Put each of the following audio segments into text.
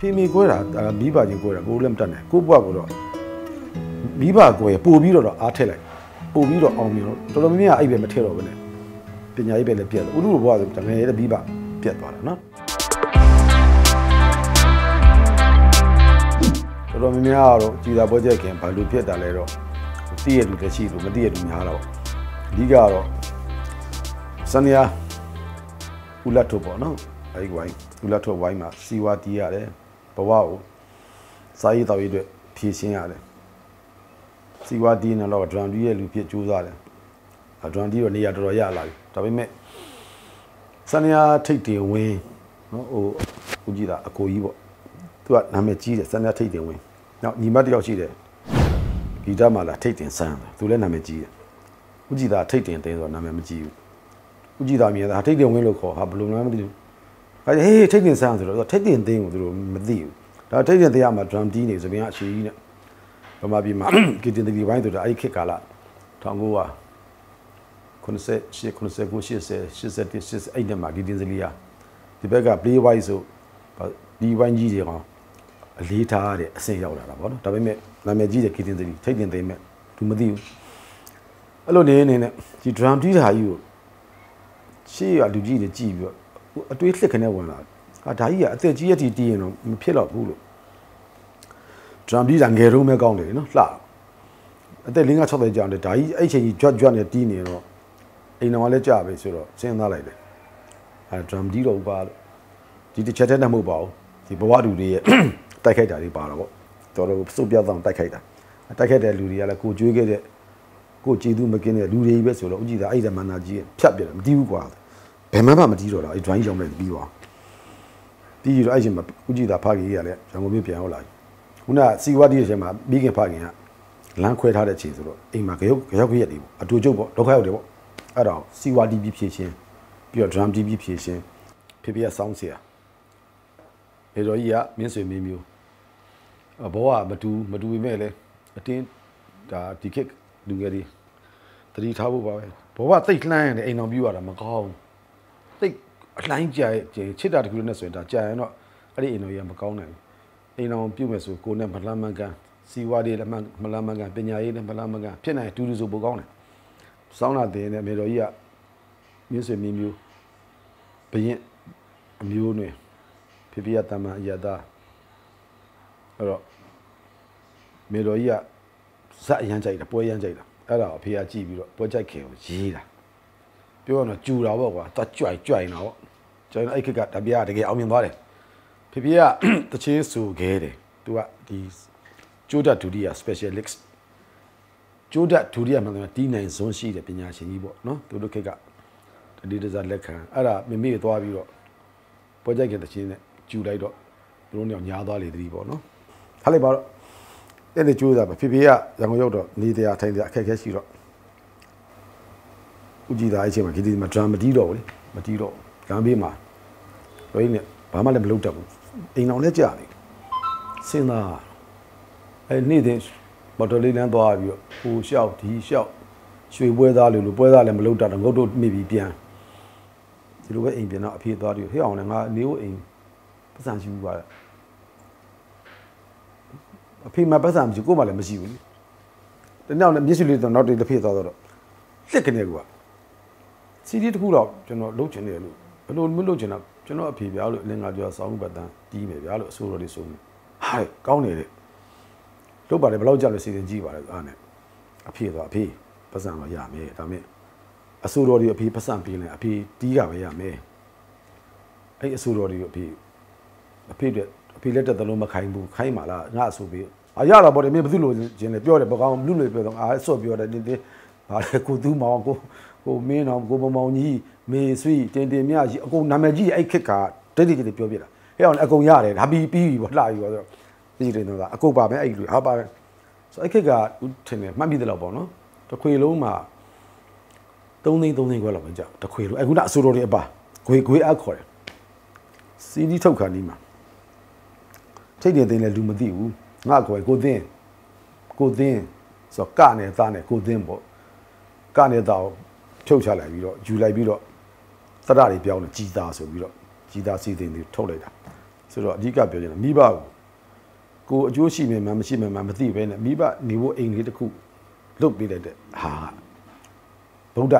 ဖေမေကွဲတာမိဘချင်းကွဲတာကိုလည်းမတတ်နိုင်ကိုဘွားကိုတော့မိဘကွဲပို့ပြီးတော့အားထည့်လိုက်ပို့ပြီးတော့အောင်မြင်တော့တော်တော်များများအဲ့ပဲမထည့်တော့ဘူးနဲ့ပညာရေးပဲလည်းပြတ်တယ်ဥလူဘွားဆိုတကယ်လည်းမိဘပြတ်သွားတယ်နော်တော်တော်များများကတော့ကြည်သာပွဲချက်ခင်ဘာလို့ပြတ်တာလဲတော့သိရလူတရှိလို့မသိရလူများတော့အဓိကတော့စနေယာဦးလက်ထုတ်ပေါ့နော်အဲ့ဒီဝိုင်းဦးလက်ထုတ်ဝိုင်းမှာစီဝါတီးရတယ် ဘဝကိုစာရေးတော်ရေးအတွက်ဖြည့်ရှင်းရတယ်စီဝါတီးနေတော့ဒရမ်ဒီရဲ့လူဖြစ်ကြိုးစားတယ်ဒရမ်ဒီတော့နေရာတော်တော်ရလာပြီဒါပေမဲ့စနေယာထိတ်တင်ဝင်းနော်ဟိုဦးကြီးတာအကိုကြီးပေါ့သူကနာမည်ကြီးတယ်စနေယာထိတ်တင်ဝင်းနောက်ညီမတစ်ယောက်ရှိတယ်ဂီတမာလာထိတ်တင်ဆန်းသူလည်းနာမည်ကြီးတယ်ဦးကြီးတာထိတ်တင်တင်းဆိုတော့နာမည်မကြီးဘူးဦးကြီးသားမြင်တာထိတ်တင်ဝင်းလို့ခေါ်ဟာဘယ်လိုမှမသိဘူး အဲဟေးထိတ်တင်ဆန်းဆိုတော့ထိတ်တင်တင်းကိုသူတို့မသိဘူးဒါထိတ်တင်တင်းကမှ drum D နေဆိုပြန်အရှိကြီးနဲ့ဗမာပြည်မှာကီတင်တီဝိုင်းဆိုတာအဲ့ဒီခေတ်ကာလ1900 98 99 80 81 80အဲ့ဒီမှာကီတင်စလီယာဒီဘက်က play wise ဆိုဒီဝိုင်းကြီးတွေကောင်အလေးထားရတဲ့အဆင့်ရောက်လာတာဗောနော်ဒါပေမဲ့နာမည်ကြီးတဲ့ကီတင်စလီထိတ်တင်သိမ်းမဲ့သူမသိဘူးအဲ့လိုနေနေနဲ့ဒီ drum တီးတာကြီးကိုရှေ့ရလူကြီးတွေကြည့်ပြီးတော့ အတွေးလှစ်ခနဲ့ဝင်လာဟာဒါကြီးကအသက်ကြီးရတီတီးရင်တော့မဖြစ်တော့ဘူးလို့ drum တီးတာငယ်တုန်းပဲကောင်းတယ်နော်လှအသက်5 6သက်ကြာတယ်ဒါကြီးအဲ့ချိန်ကြီးကြွတ်ကြွတ်နဲ့တီးနေတော့အိမ်တော်ကလည်းကြာပြီဆိုတော့စဉ်းစားလိုက်တယ်အဲ drum တီးတော့ပါလို့ဒီတစ်ချက်တည်းနဲ့မဟုတ်ပါဘူးဒီဘဝတူတွေရဲ့တိုက်ခိုက်တာတွေပါတော့ဗောတော်တော်စုပ်ပြတ်အောင်တိုက်ခိုက်တာတိုက်ခိုက်တဲ့လူတွေကလည်းကိုကြွေးခဲ့တဲ့ကိုကြည်သူမကင်းတဲ့လူတွေပဲဆိုတော့ဥကြည်သာအဲ့ဒီမန္နာကြီးဖြတ်ပြတယ်မတီးဘူးကွာ ဘယ်မှမတီးတော့တာအဲ့ drawing ကြောင့်လည်းပြီးသွားပြီးတော့အဲ့ချိန်မှာဥကြည်သာဖခင်ကြီးကလည်းရန်ကုန်မြို့ပြန်ရောက်လာပြီခုနစီဝါဒီရဲ့ချိန်မှာပြီးခင်ဖခင်ကလမ်းခွဲထားတဲ့ချိန်ဆိုတော့အိမ်မှာကြောက်ကြောက်ခရက်တွေပေါ့အတူကျုပ်ပေါ့ဒုက္ခရောက်တယ်ပေါ့အဲ့တော့စီဝါဒီပြီးဖြည့်ချင်းပြီးတော့ drum တီးပြီးဖြည့်ချင်းဖေဖေကစောင်းเสียဘေတော်ကြီးကမင်းဆွေမင်းမျိုးဘောကမတူမတူပေမဲ့လည်းအတင်းဒါဒီခေတ်လူငယ်တွေတတိထားဖို့ပါပဲဘောကတိတ်လှမ်းရတယ်အိမ်တော်ပြူရတာမကောင်း တိတ်အလှိုင်းကြာချစ်တာတခုနဲ့ဆိုရင်ဒါကြာရင်တော့အဲ့ဒီအိမ်တော်ကြီးကမကောင်းနိုင်ဘူးအိမ်တော်ပြုတ်မယ်ဆိုကိုနဲ့မလှမ်းမကန်စီဝါတွေလည်းမလှမ်းမကန်ပညာရေးလည်းမလှမ်းမကန်ဖြစ်နိုင်တူတူဆိုပိုကောင်းတယ်စောင်းလာတဲ့နဲ့မေတော်ကြီးကမြင်းဆွေမင်းမျိုးဘရင်အမျိုးနဲ့ဖေဖေရတမန်အရသာအဲ့တော့မေတော်ကြီးကဇက်အရန်ကြိုက်တာပွဲရန်ကြိုက်တာအဲ့ဒါအဖေကကြည့်ပြီးတော့ပွဲကြိုက်ခင်ကိုရေးတာ ပြောရတော့ကျူတာပေါ့ကွာတကြွိုက်ကြွိုက်နေတာပေါ့ကျွန်တော်အဲ့ခက်ကတပြားတကယ်အောင်မြင်သွားတယ်ဖေဖေကတချင်းဆူခဲ့တယ်သူကဒီကျိုးဒတ်ဒူဒီယာ specialist ကျိုးဒတ်ဒူဒီယာမှန်တယ်တီးနိုင်ဇွန်းရှိတဲ့ပညာရှင်ကြီးပေါ့နော်သူတို့ခက်ကတတိတစားလက်ခံအဲ့ဒါမမေ့သွားပြီးတော့ပွဲကြိုက်ခင်တချင်းနဲ့ကျူလိုက်တော့သူတို့ညညားသွားလေတတိပေါ့နော်ထားလိုက်ပါတော့အဲ့ဒီကြိုးစားပါဖေဖေကရန်ကုန်ရောက်တော့နေတရားထိုင်တရားအခက်အခဲရှိတော့ ဦးကြည်သားအချိန်မှာဒီဒီမှာဒရမ်မတီးတော့ဘူးလေမတီးတော့လမ်းဘေးမှာဘယ်နဲ့ဘာမှလည်းမလုပ်တတ်ဘူးအိမ်အောင်လည်းကြာနေစဉ်းစားအဲ့နေ့တဲ့မော်တော်လေးလမ်းသွားပြီးတော့ဟိုလျှောက်ဒီလျှောက်ရွှေပွဲသားလို့လို့ပွဲသားလည်းမလုပ်တတ်တော့ငုတ်တို့မိပြီးပြန်ဒီလိုပဲအိမ်ပြန်တော့အဖေသွားပြီးဟဲ့အောင်လည်းငါနေကိုအိမ်ပတ်စံရှိဘူးပါအဖေမပတ်စံမရှိကိုမှလည်းမရှိဘူးလေတနောက်လည်းမျက်စိလေးတော့နောက်တစ်တစ်ဖေးသွားတော့လက်ကနေကွာ စီဒီတခုတော့ကျွန်တော်လုပ်ချင်တယ်လို့ဘယ်လိုမလုပ်ချင်တာကျွန်တော်အဖေဗျာလို့အလင်္ကာကျော်ဆောင်းပတ်တန်းတီးမယ်ဗျာလို့အဆိုတော်လေးဆိုနေဟာကောင်းနေတယ်လုပ်ပါတယ်ဘယ်လောက်ကြာလို့စီစဉ်ကြည့်ပါလဲအားနဲ့အဖေတော့အဖေပတ်စံတော့ရမယ်ဒါမဲ့အဆိုတော်ဒီအဖေပတ်စံပေးလိုက်အဖေတီးကပဲရမယ်အဲ့အဆိုတော်ဒီအဖေအဖေတဲ့အဖေလက်တက်သလုံးမခိုင်းဘူးခိုင်းပါလားငါအဆိုပေးအာရတာပေါ့တယ်မင်းဘယ်သူလို့ခြင်းလဲပြောတယ်ပကောင်လူလို့ပြောတော့အာဆော့ပြောတယ်တ င်းတင်းဗါလေကိုသူမောင်ကိုကိုမင်းတော်ကိုမမောင်ကြီးမေဆွီတင်တင်မြကြီးအကုန်နာမည်ကြီးအဲ့ခက်ကဒိတ်ဒိတ်ပြောပြတာဟဲ့အောင်အကုန်ရတယ်ဒါပြီးပြီးပြီပေါ့လှပြီပေါ့ဆိုတော့ဒီကြီးတင်တော့အကုန်ပါမယ်အဲ့လူဟာပါမယ်ဆိုအဲ့ခက်ကဦးထင်တယ်မှတ်မိတယ်လို့ပေါ့နော်တခွေလုံးမှာ3သိန်း3သိန်းခွဲလောက်ပဲကြာတခွေလုံးအခုနအစိုးရတွေအပါဂွေဂွေအခေါ်တယ်စီဒီထုတ်ခါနီးမှာထိတ်တယ်သိန်းလည်းလူမသိဘူးငါကွယ်ကိုသင်းကိုသင်းဆိုကနဲ့သားနဲ့ကိုသင်းပေါ့ ကနဲ့သားကိုဖြုတ်ချလိုက်ပြီးတော့ယူလိုက်ပြီးတော့သရတွေပြောင်းတယ်ကြီးသားဆိုပြီးတော့ကြီးသားစီသိန်းတွေထုတ်လိုက်တာဆိုတော့အဓိကပြောချင်တာမိဘကိုကိုအကျိုးရှိမယ်မှမရှိမယ်မှမသိပဲနဲ့မိဘနေဖို့အိမ်လေးတစ်ခုလုတ်ပေးလိုက်တဲ့ဟာကဗုဒ္ဓ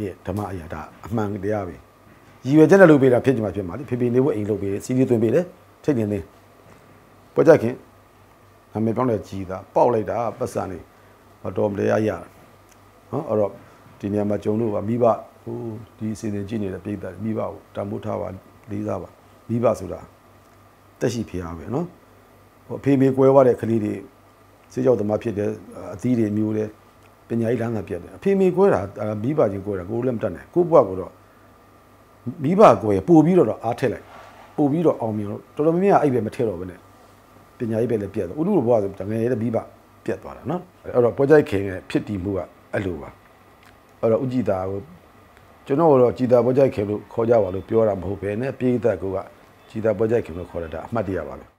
ရဲ့ဓမ္မအရာဒါအမှန်တရားပဲရည်ရွယ်ချက်နဲ့လုပ်ပေးတာဖြစ်ကြမှာဖြစ်မှာလေဖေဖေနေဖို့အိမ်လုတ်ပေးတယ်စီးရီးသွင်းပေးတယ်ထိတ်နေနေပွဲကြခင်နာမည်ပြောင်းတဲ့ကြီးသားပေါက်လိုက်တာပတ်စံနေမတော်မတရားရ နော်အဲ့တော့ဒီနေရာမှာကျုံလို့ပါမိဘဟိုဒီစီစဉ်ကြည့်နေတဲ့ပြည်သားမိဘကိုတန်ဖိုးထားပါလေးစားပါမိဘဆိုတာတက်ရှိဖျားပဲနော်ဟိုအဖေမေကွဲသွားတဲ့ကလေးတွေစေကြောက်သမားဖြစ်တဲ့အသီးတွေမျိုးတဲ့ပညာရေးလမ်းကပြတ်တယ်အဖေမေကွဲတာမိဘချင်းကွဲတာကိုလည်းမတတ်နိုင်ကိုဘွားကိုတော့မိဘကွဲပို့ပြီးတော့အားထက်လိုက်ပို့ပြီးတော့အောင်မြင်တော့တော်တော်များများအဲ့ပဲမထည့်တော့ဘဲနဲ့ပညာရေးပဲလည်းပြတ်တယ်ဥဒုဘွားဆိုငယ်ရတဲ့မိဘပြတ်သွားတာနော်အဲ့တော့ပွဲကြိုက်ခင်ရဲ့ဖြစ်တည်မှုက အဲ့လိုပါအဲ့တော့ဥကြည်တာကိုကျွန်တော်တို့ကြည်တာပွဲကြိုက်ခင်လို့ခေါ်ကြပါလို့ပြောတာမဟုတ်ပဲနဲ့ပြည်သက်ကကြည်တာပွဲကြိုက်ခင်လို့ခေါ်ရတာအမှတ်တရပါပဲ